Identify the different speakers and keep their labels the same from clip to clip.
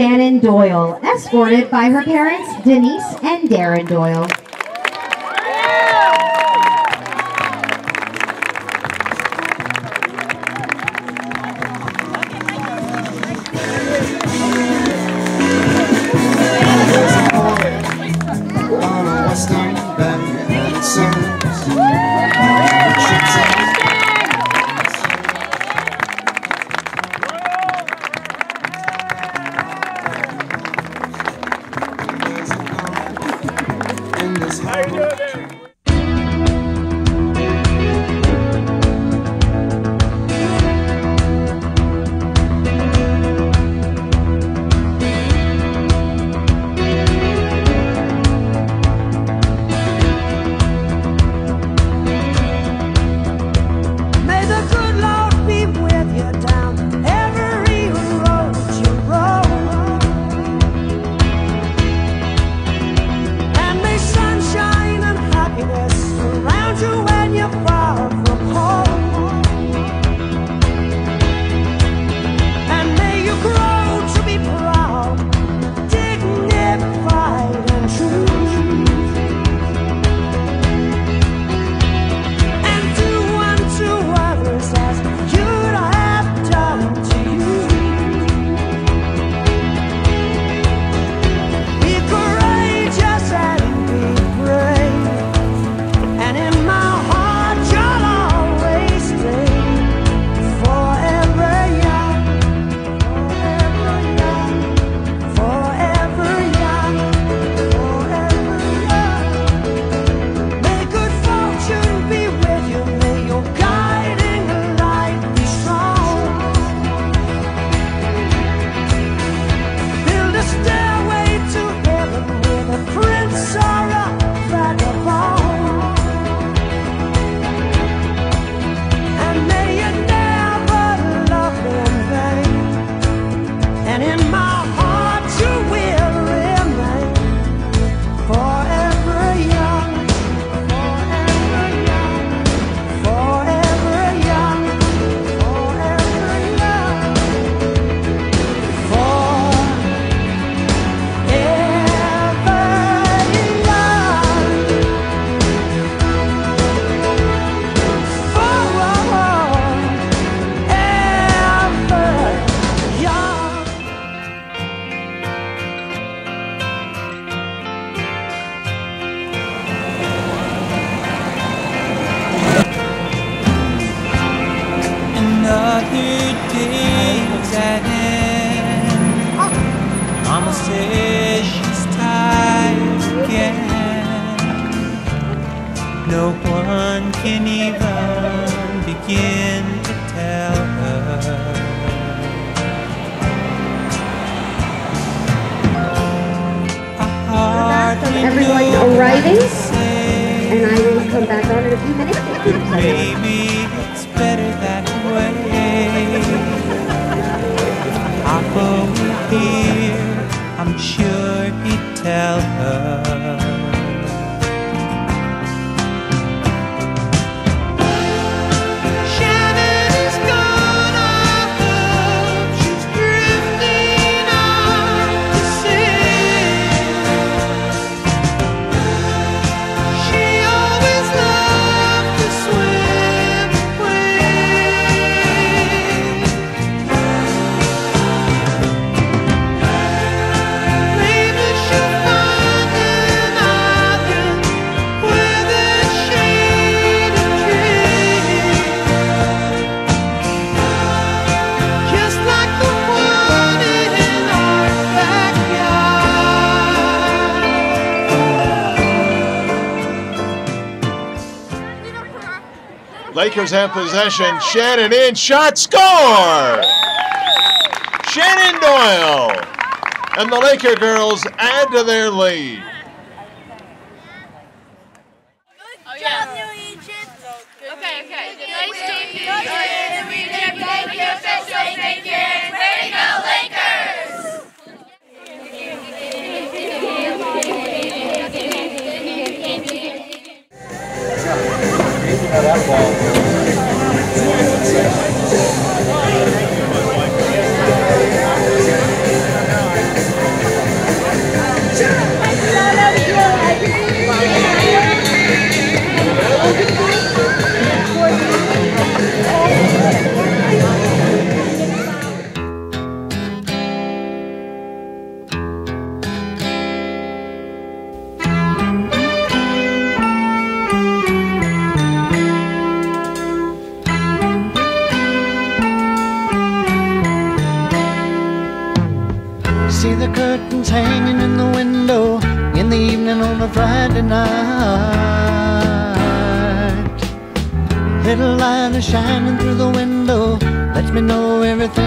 Speaker 1: Shannon Doyle, escorted by her parents Denise and Darren Doyle. everyone arriving, and I will come back on in a few minutes.
Speaker 2: Maybe it's better that way. I'm sure he'd tell
Speaker 3: Lakers have possession. Shannon in, shot, score! Shannon Doyle! And the Laker girls add to their lead.
Speaker 4: that ball.
Speaker 5: Yes.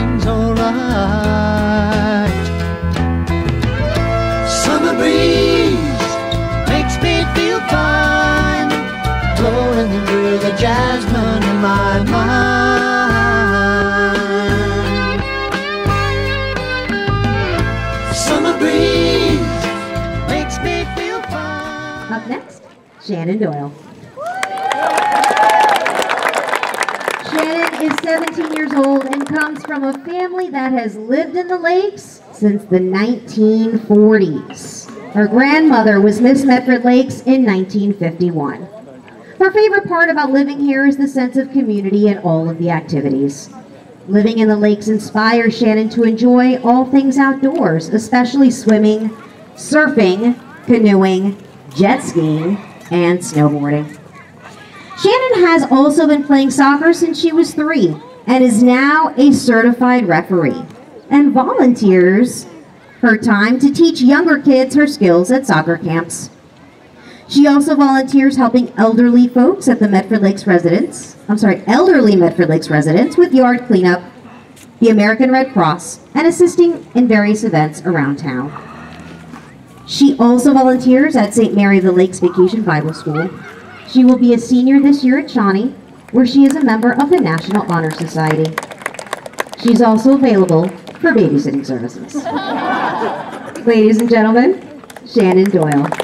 Speaker 5: Everything's alright. Summer breeze makes me feel fine, blowing through the jasmine in my mind. Summer breeze makes me feel fine.
Speaker 6: Up next, Shannon Doyle. Shannon is 17 years old and comes from a family that has lived in the lakes since the 1940s. Her grandmother was Miss Medford Lakes in 1951. Her favorite part about living here is the sense of community and all of the activities. Living in the lakes inspires Shannon to enjoy all things outdoors, especially swimming, surfing, canoeing, jet skiing, and snowboarding. Shannon has also been playing soccer since she was three and is now a certified referee and volunteers her time to teach younger kids her skills at soccer camps. She also volunteers helping elderly folks at the Medford Lakes residence, I'm sorry, elderly Medford Lakes residents with yard cleanup, the American Red Cross, and assisting in various events around town. She also volunteers at St. Mary of the Lakes Vacation Bible School. She will be a senior this year at Shawnee, where she is a member of the National Honor Society. She's also available for babysitting services. Ladies and gentlemen, Shannon Doyle.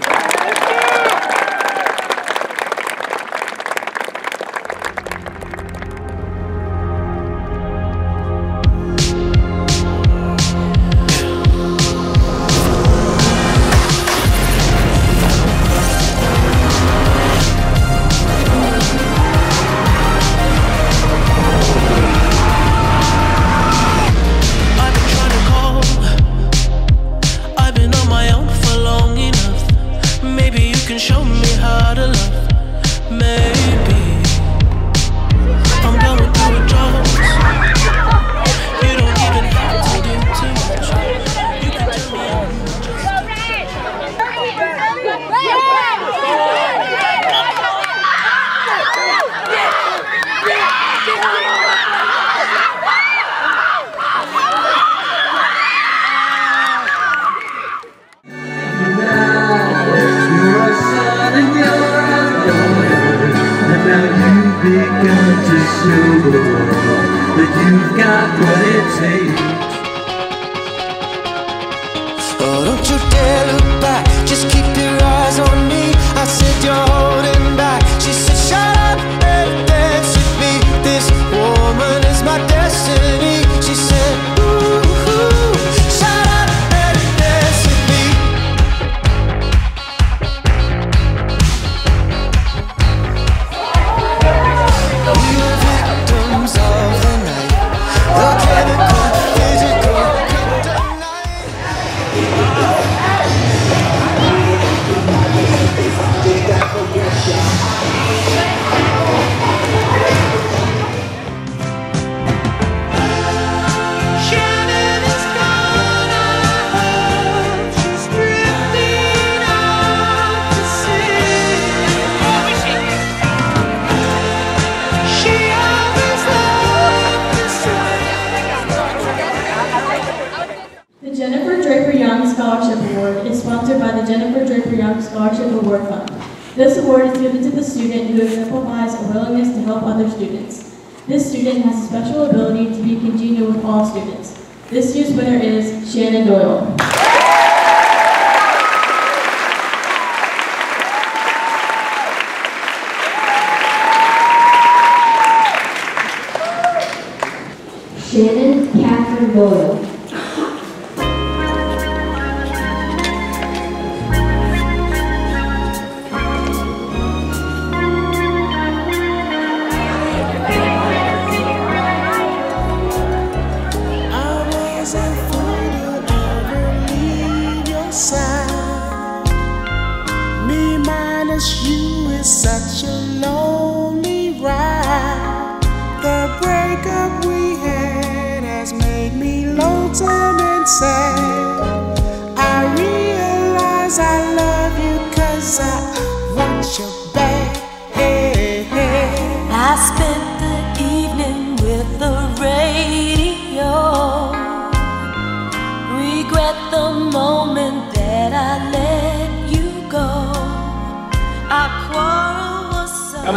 Speaker 7: Jennifer Draper Young Scholarship Award Fund. This award is given to the student who exemplifies a willingness to help other students. This student has a special ability to be congenial with all students. This year's winner is Shannon Doyle.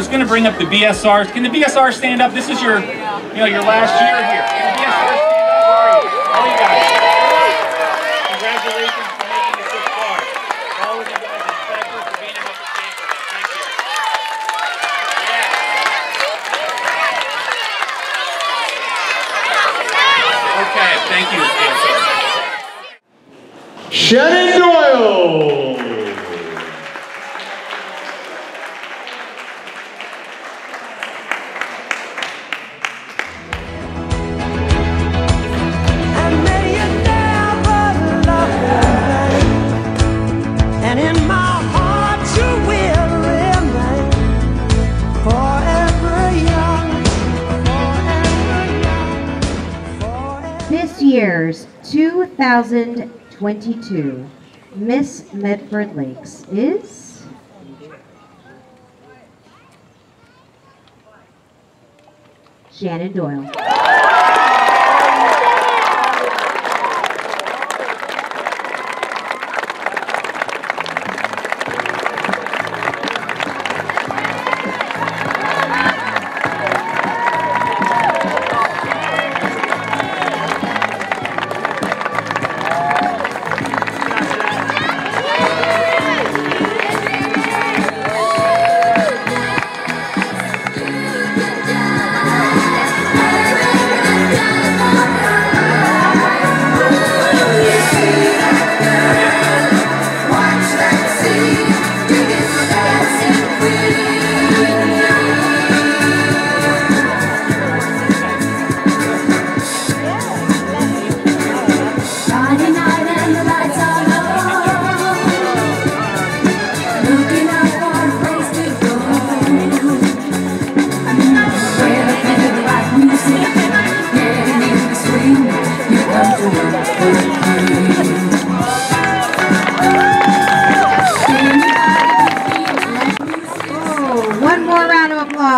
Speaker 8: Was
Speaker 9: going to bring up the BSRs. Can the BSR stand up? This is your, you know, your last year here. Are? All you guys. Congratulations for making it this far. All of you guys, you for being able to stand. Thank you. Okay, thank you.
Speaker 1: Shannon Doyle.
Speaker 10: 2022 Miss Medford Lakes is Shannon Doyle.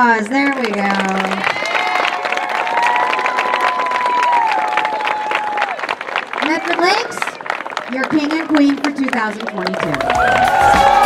Speaker 10: Applause. There we go. Medford Lakes, your king and queen for 2022.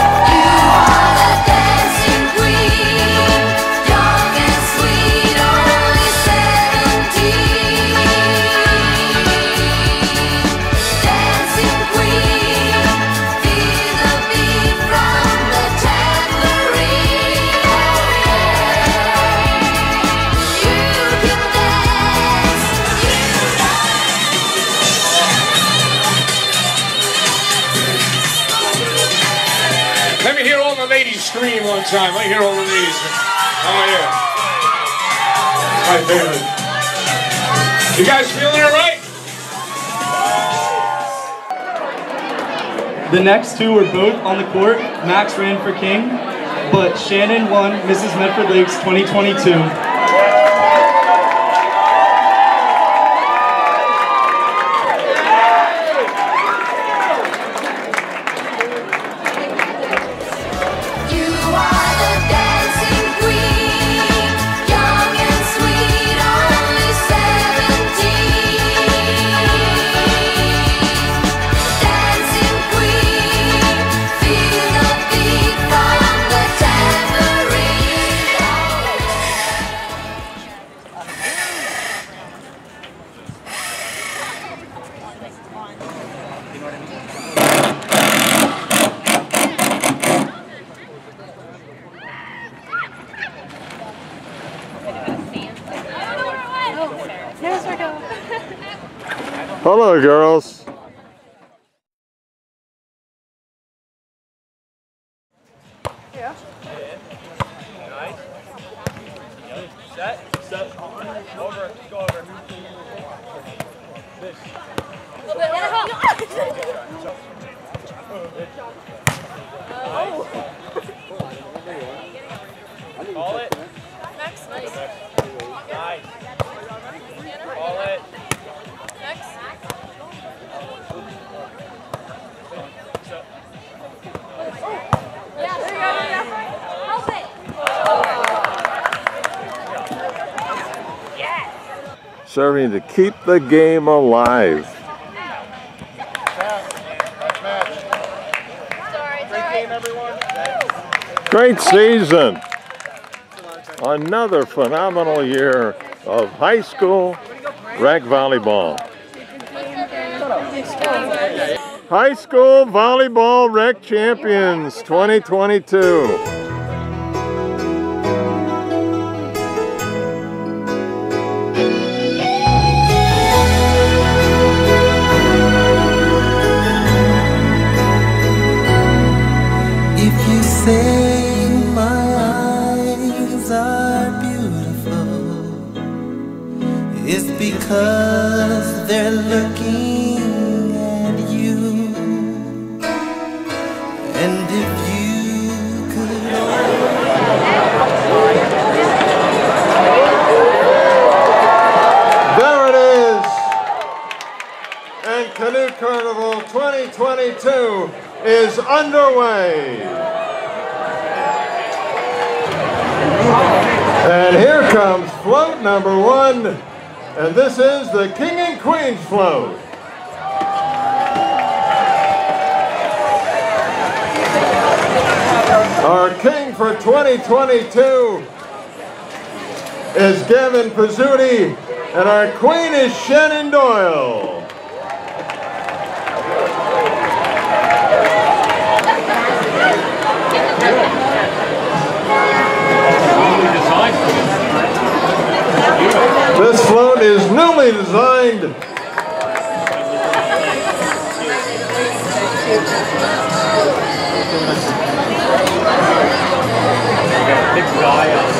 Speaker 1: Scream one time. Let me hear all the ladies. Oh, yeah. My favorite. You guys feeling it right?
Speaker 11: The next two were both on the court. Max ran for king, but Shannon won Mrs. Medford Lakes 2022.
Speaker 1: Girls.
Speaker 3: serving to keep the game alive. Great season. Another phenomenal year of high school rec volleyball. High School Volleyball Rec Champions 2022. comes float number one, and this is the King and Queens float. Our king for 2022 is Gavin Pizzuti, and our queen is Shannon Doyle. round is newly designed
Speaker 9: big guy
Speaker 12: uh,